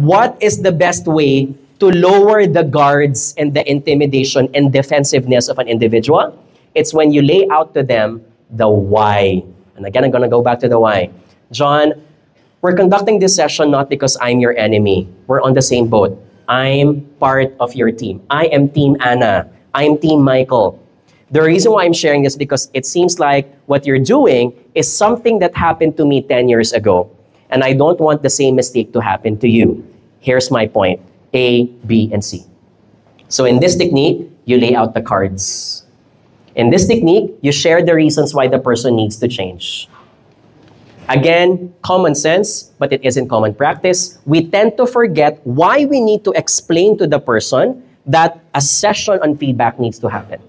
what is the best way to lower the guards and the intimidation and defensiveness of an individual? It's when you lay out to them the why. And again, I'm going to go back to the why. John, we're conducting this session not because I'm your enemy. We're on the same boat. I'm part of your team. I am Team Anna. I'm Team Michael. The reason why I'm sharing this because it seems like what you're doing is something that happened to me 10 years ago. And I don't want the same mistake to happen to you. Here's my point A, B, and C. So in this technique, you lay out the cards. In this technique, you share the reasons why the person needs to change. Again, common sense, but it isn't common practice. We tend to forget why we need to explain to the person that a session on feedback needs to happen.